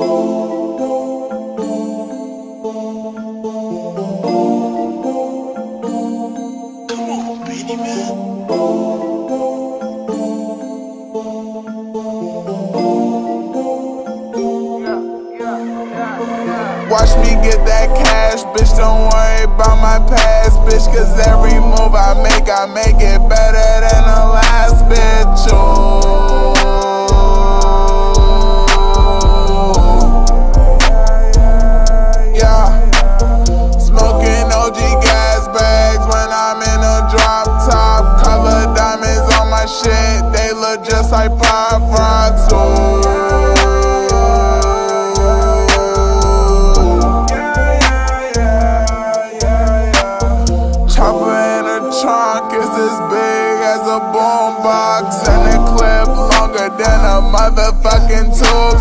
Watch me get that cash, bitch. Don't worry about my past, bitch. Cause every move I make, I make it better than the last bitch. Ooh. Just like the trunk is as big as a boombox, and the clip longer than a motherfucking tube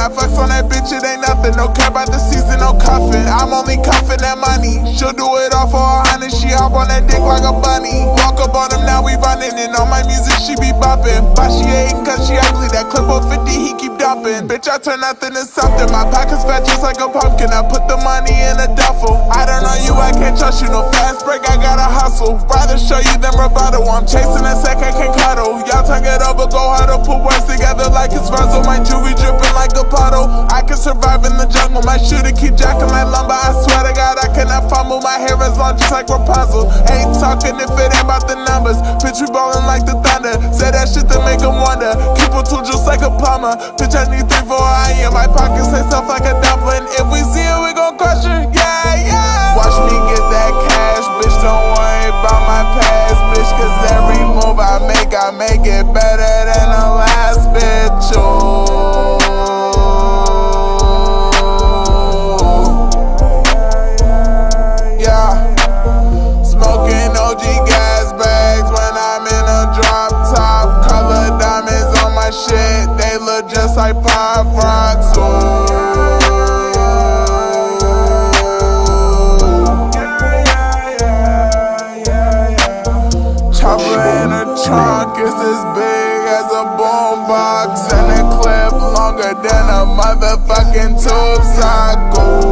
I fucks on that bitch, it ain't nothing. No care about the season, no cuffin'. I'm only cuffin' that money. She'll do it all for a hundred. She hop on that dick like a bunny. Walk up on him, now we running. And on my music, she be bumpin'. But she hatin' cause she ugly. That clip on 50, he keep dumping. Bitch, I turn nothing to something. My pockets fat just like a pumpkin. I put the money in a duffel. I don't know you, I can't trust you. No fast break, I gotta hustle. Rather show you than rebuttal. I'm chasing that sack, I can't cuddle. Y'all talk it over, go harder. Put words together like it's puzzle. My jewelry dripping can survive in the jungle. My shooter keep jacking like lumber. I swear to God, I cannot fumble. My hair is long just like Rapunzel. Ain't talking if it ain't about the numbers. Bitch, we ballin' like the thunder. Say that shit to make them wonder. Keep a tool just like a plumber. Bitch, I need three, four, I am. My pockets say stuff like a dumpling. If we see it, we gon' crush her. Yeah, yeah. Watch me get that cash, bitch. Don't worry about my past, bitch. Cause every move I make, I make it better than the like pop rocks. Ooh. Chopper in a trunk is as big as a boombox, and a clip longer than a motherfucking tube sock.